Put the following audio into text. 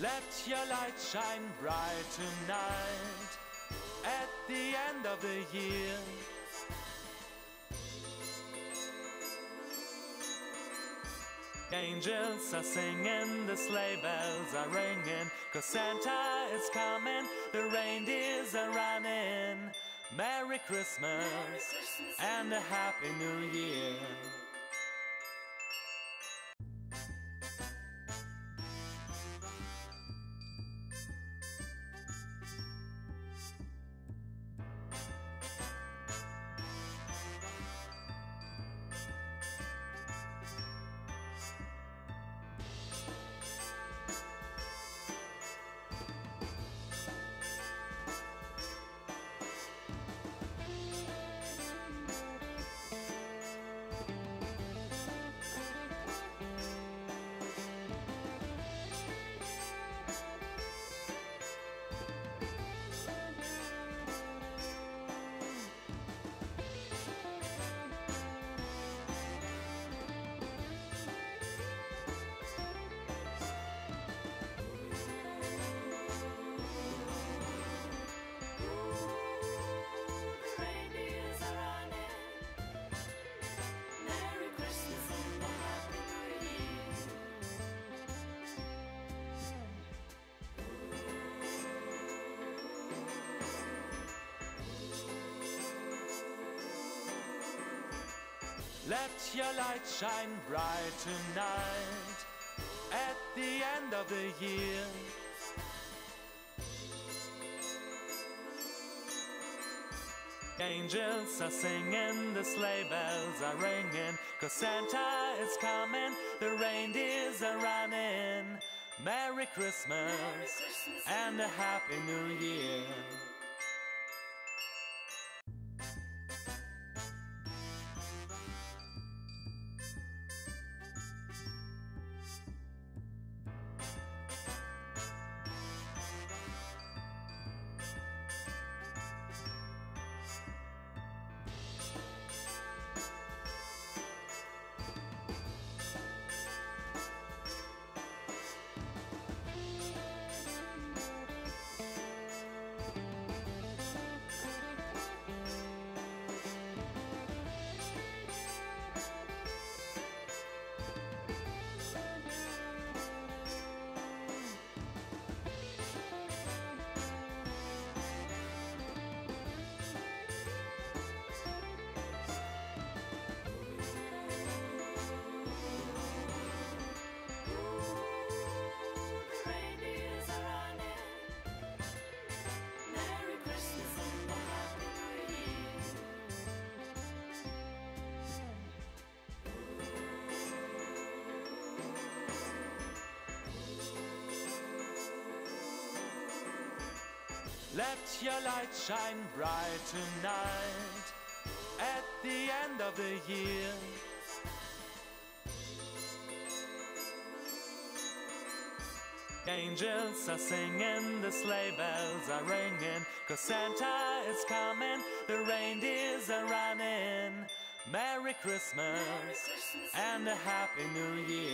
Let your light shine bright tonight at the end of the year. Angels are singing, the sleigh bells are ringing, cause Santa is coming, the reindeers are running. Merry Christmas, Merry Christmas and a Happy New Year. Let your light shine bright tonight at the end of the year. Angels are singing, the sleigh bells are ringing, cause Santa is coming, the reindeers are running. Merry Christmas, Merry Christmas and a Happy New Year. Let your light shine bright tonight at the end of the year. Angels are singing, the sleigh bells are ringing, cause Santa is coming, the reindeers are running. Merry Christmas, Merry Christmas and a Happy New Year.